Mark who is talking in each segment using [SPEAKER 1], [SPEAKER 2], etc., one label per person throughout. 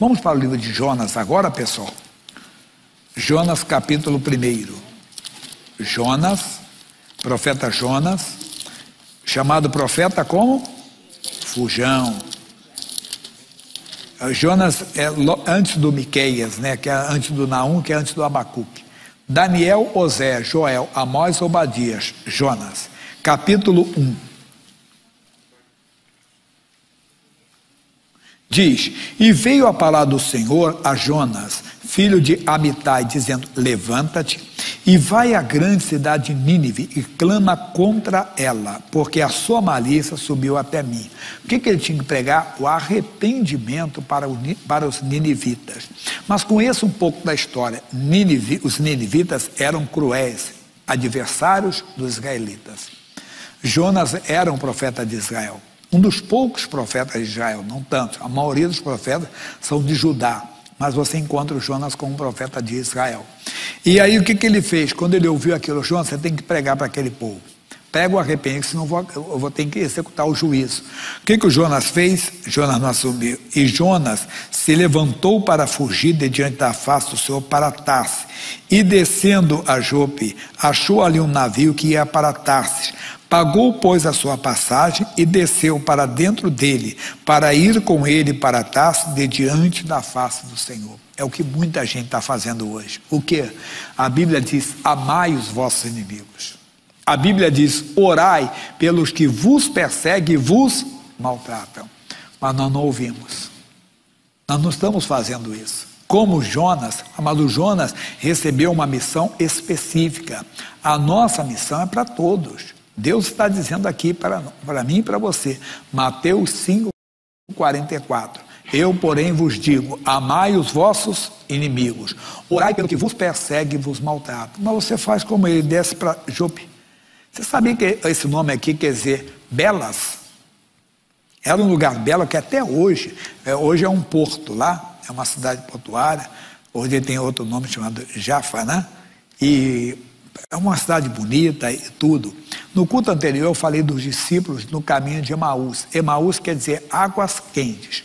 [SPEAKER 1] Vamos para o livro de Jonas agora, pessoal. Jonas, capítulo 1. Jonas, profeta Jonas, chamado profeta como? Fujão. Jonas é antes do Miqueias, né, que é antes do Naum, que é antes do Abacuque. Daniel, Osé, Joel, Amós, Obadias, Jonas. Capítulo 1. Diz: E veio a palavra do Senhor a Jonas, filho de Amitai, dizendo: Levanta-te e vai à grande cidade de Nínive e clama contra ela, porque a sua malícia subiu até mim. O que, que ele tinha que pregar? O arrependimento para, o, para os ninivitas. Mas conheça um pouco da história. Nínive, os ninivitas eram cruéis, adversários dos israelitas. Jonas era um profeta de Israel. Um dos poucos profetas de Israel, não tantos, a maioria dos profetas são de Judá, mas você encontra o Jonas como um profeta de Israel. E aí o que, que ele fez? Quando ele ouviu aquilo, Jonas, você tem que pregar para aquele povo. Pega o arrependimento, senão vou, eu vou ter que executar o juízo. O que, que o Jonas fez? Jonas não assumiu. E Jonas se levantou para fugir de diante da face do Senhor para Tarse. E descendo a Jope, achou ali um navio que ia para Tarsis Pagou, pois, a sua passagem e desceu para dentro dele, para ir com ele para Tarso de diante da face do Senhor. É o que muita gente está fazendo hoje. O que? A Bíblia diz: amai os vossos inimigos. A Bíblia diz: orai pelos que vos perseguem e vos maltratam. Mas nós não ouvimos. Nós não estamos fazendo isso. Como Jonas, amado Jonas, recebeu uma missão específica. A nossa missão é para todos. Deus está dizendo aqui para, para mim e para você, Mateus 5, 44. Eu, porém, vos digo: amai os vossos inimigos, orai pelo que vos persegue e vos maltrata. Mas você faz como ele desce para Jope. Você sabia que esse nome aqui quer dizer belas? Era um lugar belo que até hoje, é, hoje é um porto lá, é uma cidade portuária, hoje tem outro nome chamado Jaffa, né? E é uma cidade bonita e tudo. No culto anterior eu falei dos discípulos no caminho de Emaús. Emaús quer dizer águas quentes.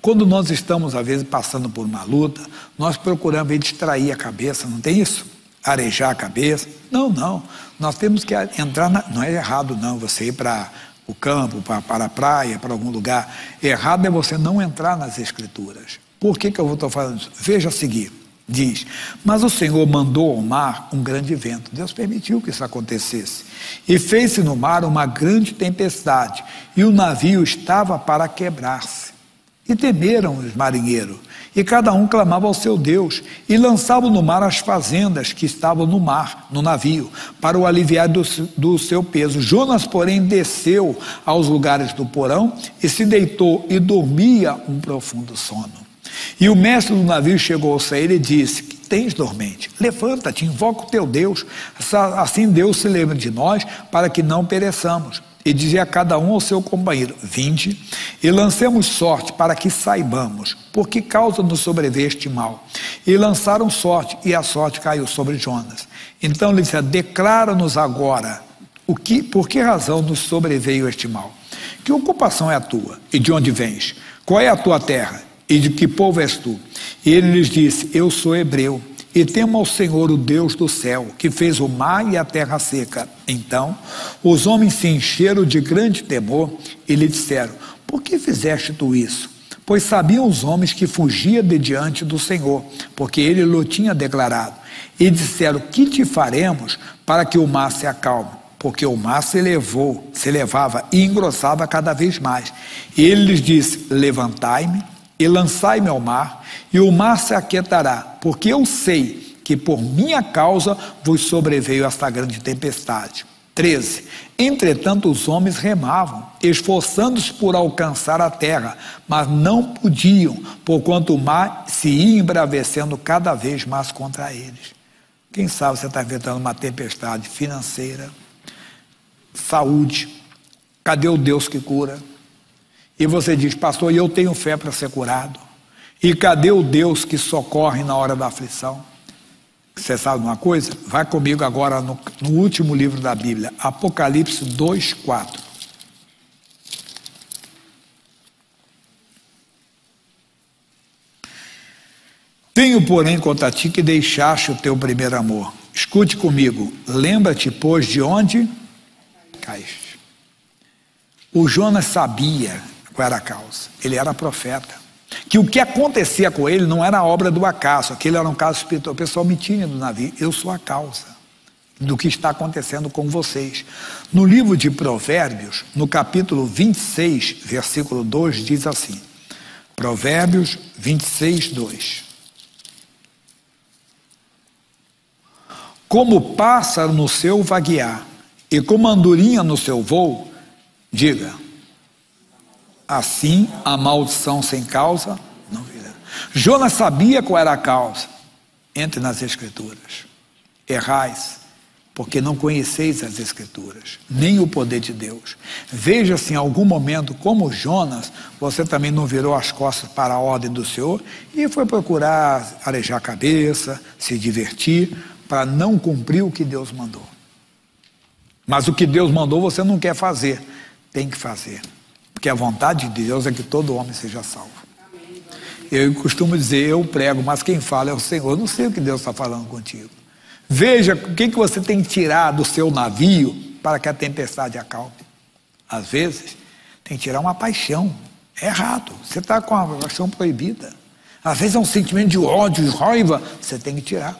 [SPEAKER 1] Quando nós estamos, às vezes, passando por uma luta, nós procuramos distrair a cabeça, não tem isso? Arejar a cabeça. Não, não. Nós temos que entrar na... Não é errado, não, você ir para o campo, para, para a praia, para algum lugar. Errado é você não entrar nas escrituras. Por que, que eu estou falando isso? Veja a seguir. Diz: Mas o Senhor mandou ao mar um grande vento. Deus permitiu que isso acontecesse. E fez-se no mar uma grande tempestade, e o navio estava para quebrar-se. E temeram os marinheiros, e cada um clamava ao seu Deus, e lançavam no mar as fazendas que estavam no mar, no navio, para o aliviar do, do seu peso. Jonas, porém, desceu aos lugares do porão e se deitou e dormia um profundo sono. E o mestre do navio chegou a ele e disse: Que tens dormente? Levanta-te, invoca o teu Deus. Assim Deus se lembra de nós, para que não pereçamos. E dizia a cada um ao seu companheiro: Vinde e lancemos sorte para que saibamos por que causa nos sobreveio este mal. E lançaram sorte, e a sorte caiu sobre Jonas. Então ele disse: Declara-nos agora o que, por que razão nos sobreveio este mal. Que ocupação é a tua e de onde vens? Qual é a tua terra? E de que povo és tu? E ele lhes disse: Eu sou hebreu, e temo ao Senhor, o Deus do céu, que fez o mar e a terra seca. Então os homens se encheram de grande temor e lhe disseram: Por que fizeste tu isso? Pois sabiam os homens que fugia de diante do Senhor, porque ele lhe tinha declarado. E disseram: Que te faremos para que o mar se acalme? Porque o mar se elevou, se elevava e engrossava cada vez mais. E ele lhes disse: Levantai-me e lançai-me ao mar, e o mar se aquietará, porque eu sei que por minha causa vos sobreveio esta grande tempestade. 13. Entretanto, os homens remavam, esforçando-se por alcançar a terra, mas não podiam, porquanto o mar se ia embravecendo cada vez mais contra eles. Quem sabe você está enfrentando uma tempestade financeira, saúde. Cadê o Deus que cura? E você diz, pastor, eu tenho fé para ser curado. E cadê o Deus que socorre na hora da aflição? Você sabe uma coisa? Vai comigo agora no, no último livro da Bíblia, Apocalipse 2, 4. Tenho, porém, contra ti que deixaste o teu primeiro amor. Escute comigo, lembra-te, pois, de onde caíste. O Jonas sabia qual era a causa, ele era profeta. Que o que acontecia com ele não era obra do acaso, aquele era um caso espiritual. O pessoal me tinha do navio, eu sou a causa do que está acontecendo com vocês. No livro de Provérbios, no capítulo 26, versículo 2, diz assim: Provérbios 26, 2. Como pássaro no seu vaguear e como andorinha no seu voo, diga, assim a maldição sem causa não virá. Jonas sabia qual era a causa. Entre nas Escrituras. Errais porque não conheceis as Escrituras, nem o poder de Deus. Veja se em algum momento, como Jonas, você também não virou as costas para a ordem do Senhor e foi procurar arejar a cabeça, se divertir, para não cumprir o que Deus mandou. Mas o que Deus mandou você não quer fazer, tem que fazer, porque a vontade de Deus é que todo homem seja salvo. Eu costumo dizer, eu prego, mas quem fala é o Senhor. Eu não sei o que Deus está falando contigo. Veja o que, que você tem que tirar do seu navio para que a tempestade acalme. Às vezes, tem que tirar uma paixão. É errado. Você está com a paixão proibida. Às vezes é um sentimento de ódio, de raiva. Você tem que tirar.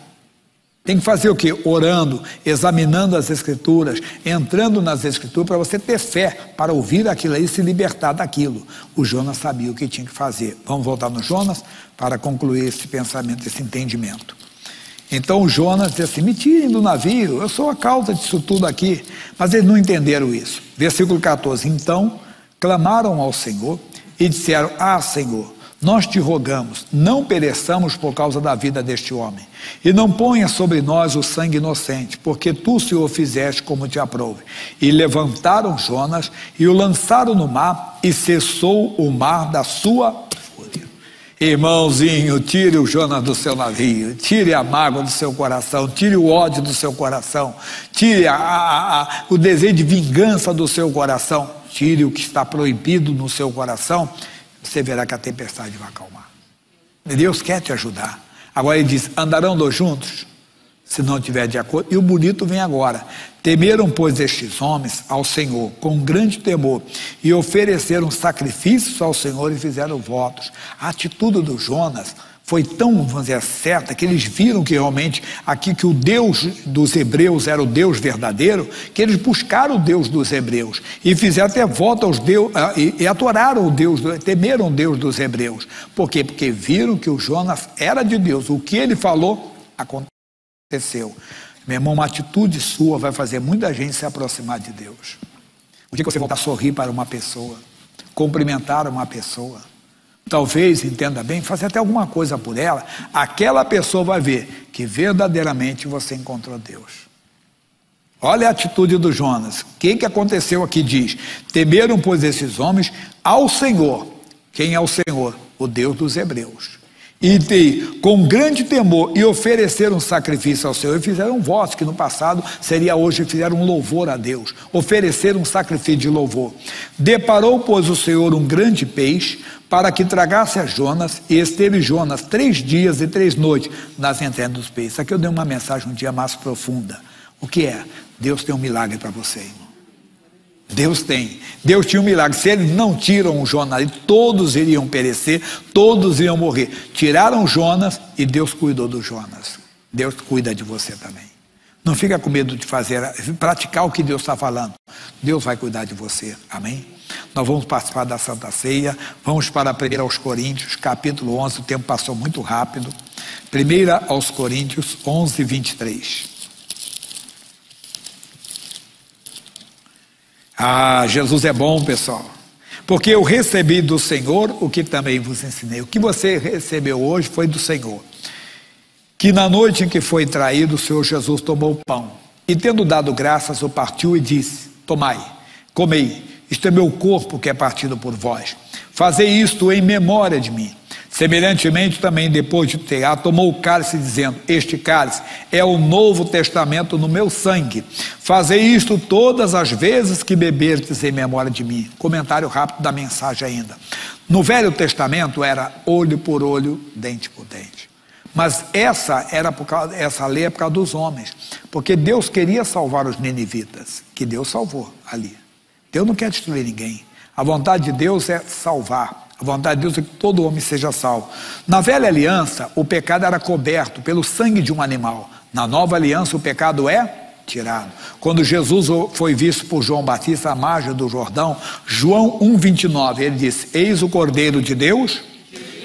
[SPEAKER 1] Tem que fazer o quê? Orando, examinando as Escrituras, entrando nas Escrituras para você ter fé, para ouvir aquilo aí e se libertar daquilo. O Jonas sabia o que tinha que fazer. Vamos voltar no Jonas para concluir esse pensamento, esse entendimento. Então Jonas disse assim: me tirem do navio, eu sou a causa disso tudo aqui. Mas eles não entenderam isso. Versículo 14: Então clamaram ao Senhor e disseram: Ah, Senhor, nós te rogamos, não pereçamos por causa da vida deste homem, e não ponha sobre nós o sangue inocente, porque tu, Senhor, fizeste como te aprove. E levantaram Jonas e o lançaram no mar, e cessou o mar da sua Irmãozinho, tire o Jonas do seu navio, tire a mágoa do seu coração, tire o ódio do seu coração, tire a, a, a, o desejo de vingança do seu coração, tire o que está proibido no seu coração, você verá que a tempestade vai acalmar. Deus quer te ajudar. Agora ele diz: andarão dois juntos? se não tiver de acordo. E o bonito vem agora. Temeram, pois, estes homens ao Senhor com grande temor e ofereceram sacrifícios ao Senhor e fizeram votos. A atitude do Jonas foi tão, vamos dizer, certa que eles viram que realmente aqui que o Deus dos hebreus era o Deus verdadeiro, que eles buscaram o Deus dos hebreus e fizeram até voto aos Deus e, e adoraram o Deus, temeram o Deus dos hebreus. Por quê? Porque viram que o Jonas era de Deus. O que ele falou aconteceu. Meu irmão, uma atitude sua vai fazer muita gente se aproximar de Deus. O dia que você voltar a sorrir para uma pessoa, cumprimentar uma pessoa, talvez, entenda bem, fazer até alguma coisa por ela, aquela pessoa vai ver que verdadeiramente você encontrou Deus. Olha a atitude do Jonas. O que, que aconteceu aqui? Diz: Temeram, pois, esses homens ao Senhor. Quem é o Senhor? O Deus dos Hebreus e de, com grande temor e ofereceram sacrifício ao Senhor e fizeram um voto que no passado seria hoje fizeram um louvor a Deus, ofereceram um sacrifício de louvor. Deparou, pois, o Senhor um grande peixe para que tragasse a Jonas e esteve Jonas três dias e três noites nas entranhas dos peixes. Aqui eu dei uma mensagem um dia mais profunda. O que é? Deus tem um milagre para você, irmão. Deus tem. Deus tinha um milagre. Se eles não tiram o Jonas, todos iriam perecer, todos iriam morrer. Tiraram Jonas e Deus cuidou do Jonas. Deus cuida de você também. Não fica com medo de fazer, praticar o que Deus está falando. Deus vai cuidar de você. Amém? Nós vamos participar da Santa Ceia. Vamos para 1 aos Coríntios, capítulo 11. O tempo passou muito rápido. 1 aos Coríntios 11, 23. Ah, Jesus é bom, pessoal. Porque eu recebi do Senhor o que também vos ensinei. O que você recebeu hoje foi do Senhor. Que na noite em que foi traído, o Senhor Jesus tomou o pão. E tendo dado graças, o partiu e disse: Tomai, comei, isto é meu corpo que é partido por vós. Fazei isto em memória de mim. Semelhantemente, também depois de tear, tomou o cálice, dizendo: Este cálice é o novo testamento no meu sangue. Fazei isto todas as vezes que beberdes em memória de mim. Comentário rápido da mensagem ainda. No Velho Testamento era olho por olho, dente por dente. Mas essa era por causa, essa lei é por causa dos homens, porque Deus queria salvar os ninivitas, que Deus salvou ali. Deus não quer destruir ninguém. A vontade de Deus é salvar. A vontade de Deus é que todo homem seja salvo. Na velha aliança, o pecado era coberto pelo sangue de um animal. Na nova aliança, o pecado é tirado. Quando Jesus foi visto por João Batista à margem do Jordão, João 1,29, ele disse: Eis o Cordeiro de Deus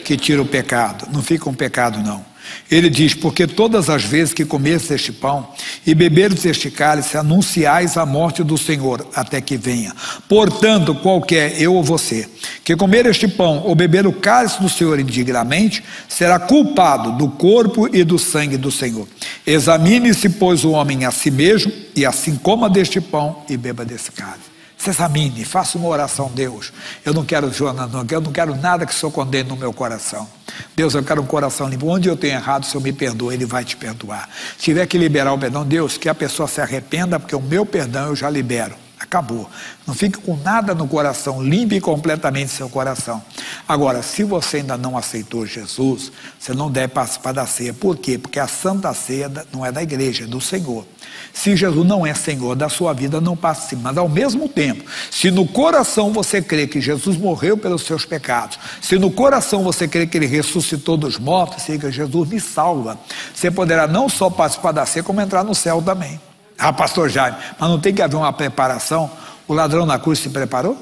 [SPEAKER 1] que tira o pecado. Não fica um pecado, não. Ele diz: Porque todas as vezes que comeres este pão e beberes este cálice, anunciais a morte do Senhor até que venha. Portanto, qualquer, eu ou você, que comer este pão ou beber o cálice do Senhor indignamente, será culpado do corpo e do sangue do Senhor. Examine-se, pois, o homem a si mesmo, e assim coma deste pão e beba desse cálice. Se examine, faça uma oração, Deus. Eu não quero, Jonas, eu não quero nada que o Senhor condene no meu coração. Deus, eu quero um coração limpo. Onde eu tenho errado, o Senhor me perdoa, Ele vai te perdoar. Se tiver que liberar o perdão, Deus, que a pessoa se arrependa, porque o meu perdão eu já libero. Acabou. Não fique com nada no coração, limpe completamente seu coração. Agora, se você ainda não aceitou Jesus, você não deve participar da ceia. Por quê? Porque a Santa Ceia não é da igreja, é do Senhor. Se Jesus não é Senhor da sua vida, não participe. Mas ao mesmo tempo, se no coração você crê que Jesus morreu pelos seus pecados, se no coração você crê que ele ressuscitou dos mortos, que Jesus me salva, você poderá não só participar da ceia, como entrar no céu também. Ah, pastor Jaime, mas não tem que haver uma preparação? O ladrão na cruz se preparou?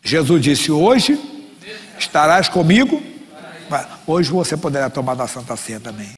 [SPEAKER 1] Jesus disse: Hoje estarás comigo. Hoje você poderá tomar da Santa Ceia também.